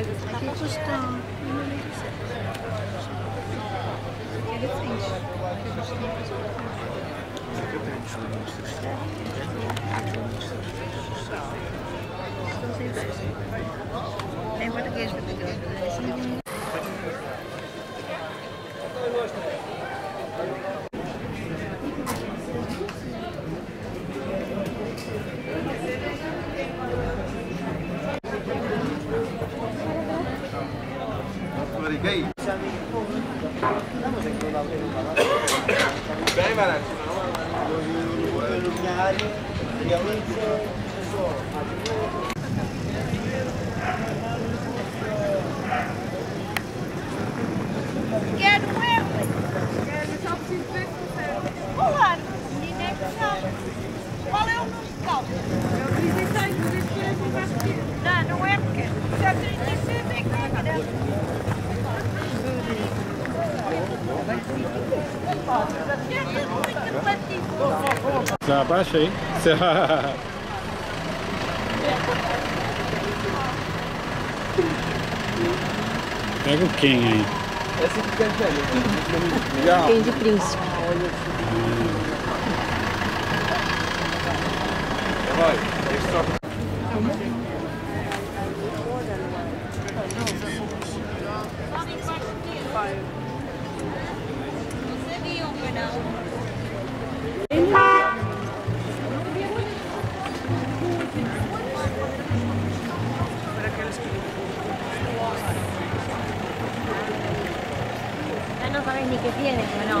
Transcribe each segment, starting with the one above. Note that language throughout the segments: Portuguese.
Aqui custa. Em português, português. Bem barato. Quero eu. Quero, só preciso ver se consegue. Olá, menina é que sabe. Qual é o número de calça? É o 36, mas este parece um carro pequeno. Não, não é pequeno. Se é 36 é grande. É tudo muito Já abaixa aí. Pega o quem aí? Essa aqui é. Legal. Tem de príncipe. Esse só Não sabiam, não. que tiene, ¿o no?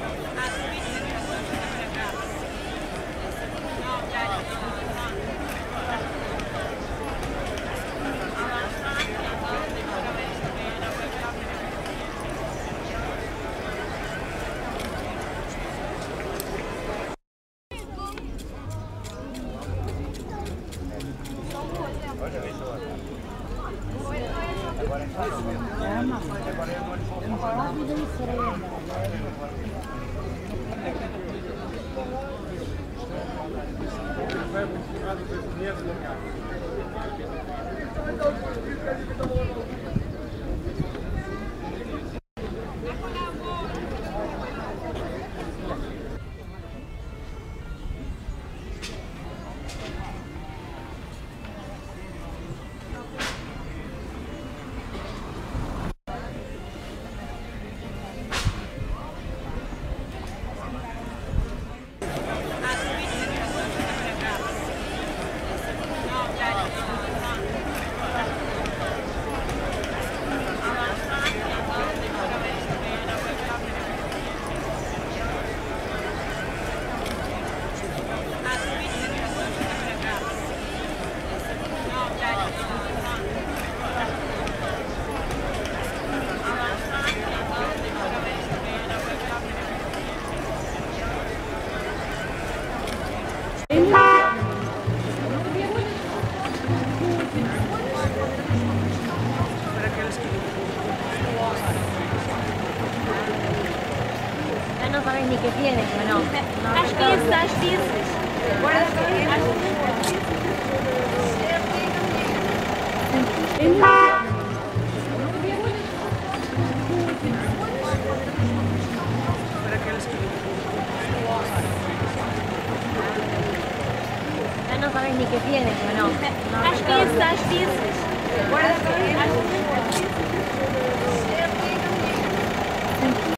Нет, no sabes ni qué tiene, ¿o no? Аж 10, аж 10. Ya no sabes ni qué tiene, ¿o no?